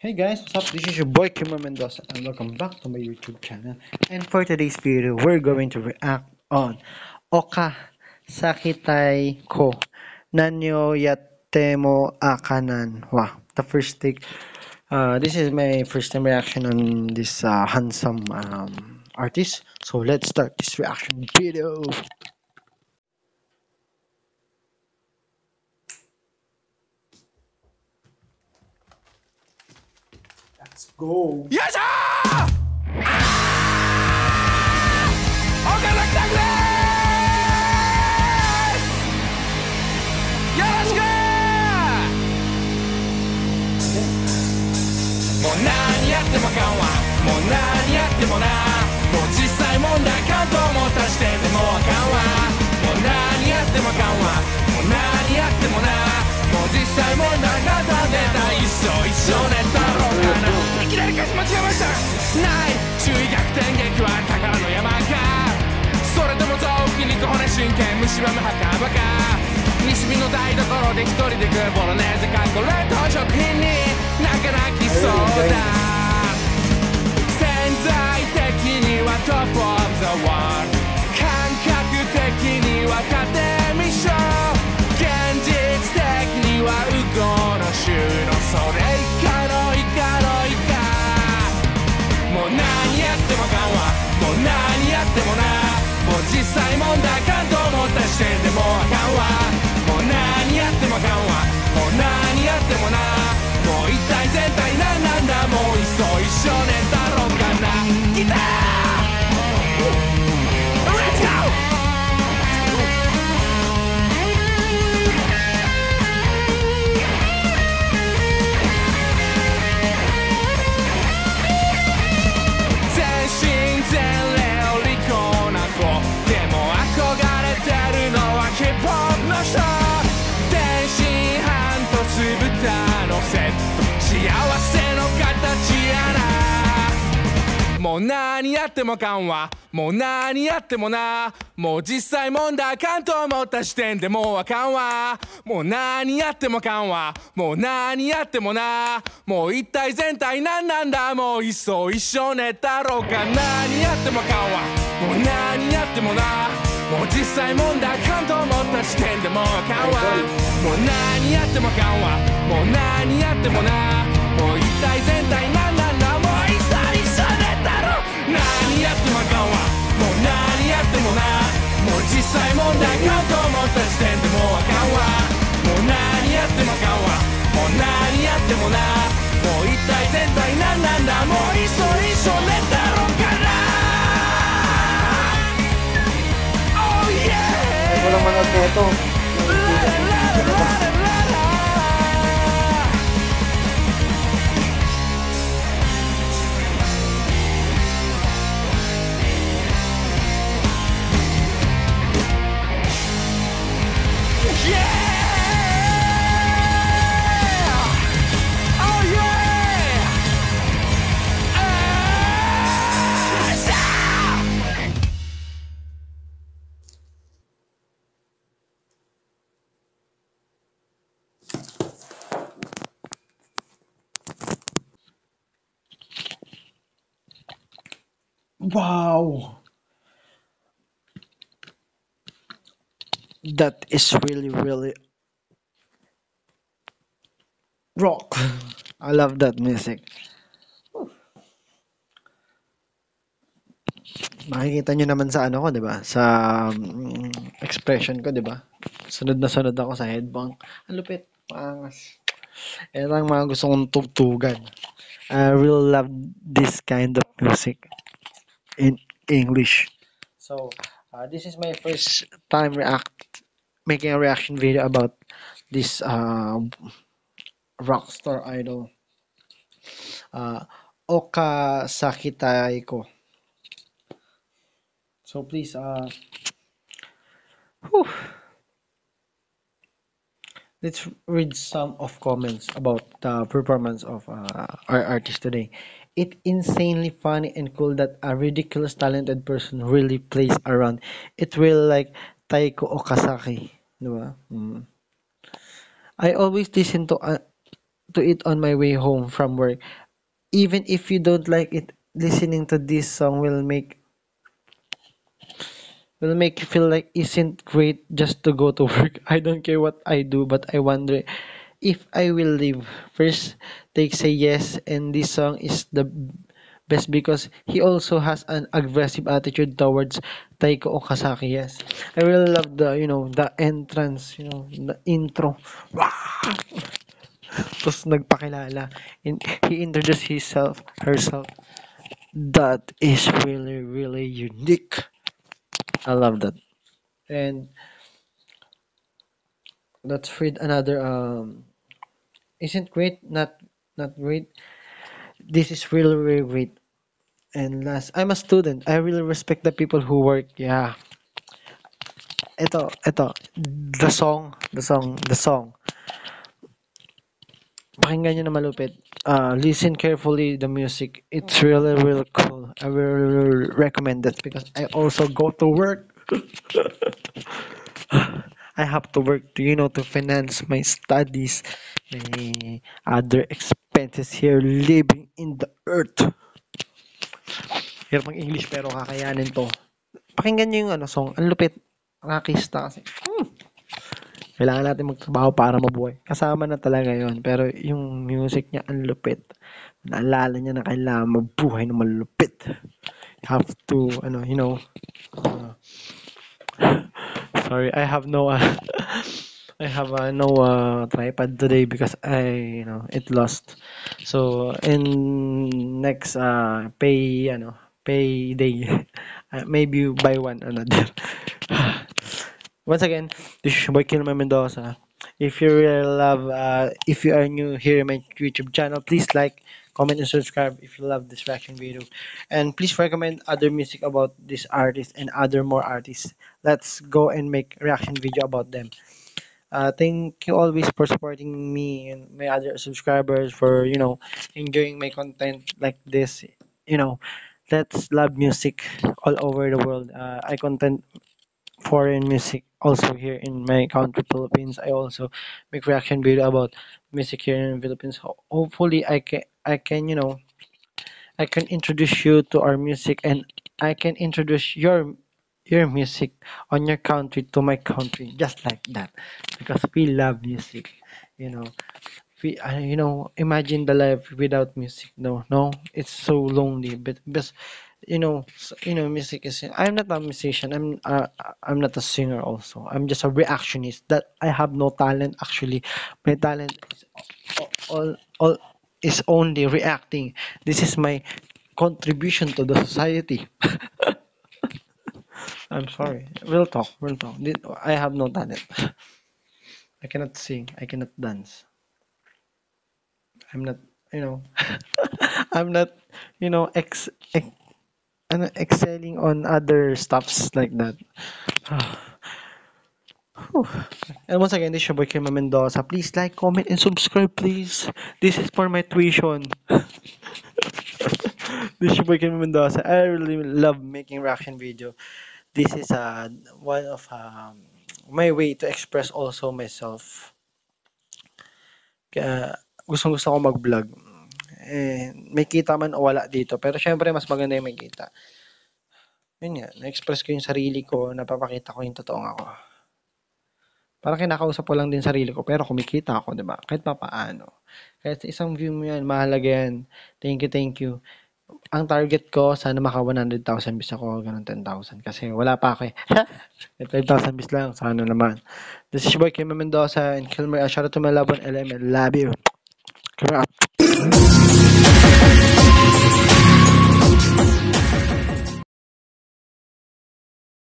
Hey guys, what's up? This is your boy Kilmer Mendoza and welcome back to my YouTube channel. And for today's video, we're going to react on Oka Sakitai Ko Nanyo Yatemo Akanan. Wow, the first take. Uh, this is my first time reaction on this uh, handsome um, artist. So let's start this reaction video. Go. よい芝の墓場か西日の台所で一人で食うボロネーゼかこれ冷凍食品に泣か泣きそうだ。潜在的にはトップオブザワールド感覚的にはカテう何やってもあかんわ。もう何やってもな。もう実際問題あかんと思った時点でもうあかんわ。もう何やってもあかんわ。もう何やってもな。もう一体全体何なんだ。もういっそ一緒ねだろうか何やってもあかんわ。もう何やってもな。もう実際問題あかんと思った時点でもうあかんわ。もう何やってもあかんわ。もう何やってもな。もう一体全体何なんだやってもあかんわもう何やってもなもう実際問題かと思った時点でもうあかんわもう何やってもあかんわもう何やってもなもう一体全体何なんだもういっそ一緒ねだろうかな Oh yeah! Walang manood na ito. Yeah! Wow! That is really, really rock. I love that music. Makikita nyo naman sa ano ko, 'di ba? Sa mm, expression ko, 'di ba? Sunod na sunod ako sa headbang. Ang lupit, pangas. Yan lang mga gusto kong tugtugan. I really love this kind of music in English. So, uh, this is my first time react making a reaction video about this uh, rock star idol uh, Okazaki Taiiku. So please uh whew. let's read some of comments about the performance of uh, our artist today. It insanely funny and cool that a ridiculous talented person really plays around. It really like Taiko Okazaki, di? Mm. I always listen to uh, to it on my way home from work. Even if you don't like it, listening to this song will make will make you feel like isn't great just to go to work. I don't care what I do, but I wonder if I will leave. First, they say yes, and this song is the best because he also has an aggressive attitude towards Taiko Okazaki. Yes, I really love the you know the entrance, you know the intro. Tapos nagpakilala. He introduced himself, herself. That is really, really unique. I love that. And let's read another um isn't great, not not great. This is really, really great. And last, I'm a student. I really respect the people who work. Yeah. Ito, ito. The song, the song, the song. Pakinggan nyo na malupit. Uh, listen carefully the music. It's really, really cool. I really recommend it because I also go to work. I have to work to, you know, to finance my studies, my other expenses here living in the earth. Hirap ang English pero kakayanin to. Pakinggan nyo yung ano, song. Ang lupit. Nakakista kasi. Hmm. Kailangan natin magtrabaho para mabuhay. Kasama na talaga yon Pero yung music niya, ang lupit. Naalala niya na kailangan mabuhay na malupit. You have to, ano, you know, uh, sorry, I have no, uh, I have uh, no uh, tripod today because I, you know, it lost. So, in next uh, pay, ano, pay day, uh, maybe buy one another. Once again, this is your boy Kilmer Mendoza. If you really love, uh, if you are new here in my YouTube channel, please like, comment, and subscribe if you love this reaction video. And please recommend other music about this artist and other more artists. Let's go and make reaction video about them. Uh, thank you always for supporting me and my other subscribers for you know enjoying my content like this. You know, let's love music all over the world. Uh, I content foreign music also here in my country Philippines I also make reaction video about music here in Philippines hopefully I can I can you know I can introduce you to our music and I can introduce your your music on your country to my country just like that. Because we love music you know. We uh, you know imagine the life without music no no it's so lonely. But because you know s- you know music is i'm not a musician i'm uh, i'm not a singer also. I'm just a reactionist that i have no talent actually. My talent is a- all all is only reacting this is my contribution to the society i'm sorry we'll talk we'll talk i have no talent i cannot sing i cannot dance i'm not you know i'm not you know ex, ex excelling on other stuffs like that. And once again, this is your boy Kim Mendoza. Please like, comment, and subscribe, please. This is for my tuition. this is your boy Kim Mendoza. I really love making reaction video. This is uh, one of um, my way to express also myself. Kaya gustong gusto ko mag-vlog. Eh, may kita man o wala dito. Pero syempre, mas maganda yung may kita. Yun nga, na-express ko yung sarili ko, napapakita ko yung totoong ako. Parang kinakausap ko lang din sarili ko, pero kumikita ako, di ba? Kahit pa paano. Kahit sa isang view mo yan, mahalaga yan. Thank you, thank you. Ang target ko, sana maka 100,000 bis ako, ganun 10,000. Kasi wala pa ako eh. 5,000 bis lang, sana naman. This is your boy, Kim Mendoza, and Kilmer. Shout out to my love one, LM. I love you. Come.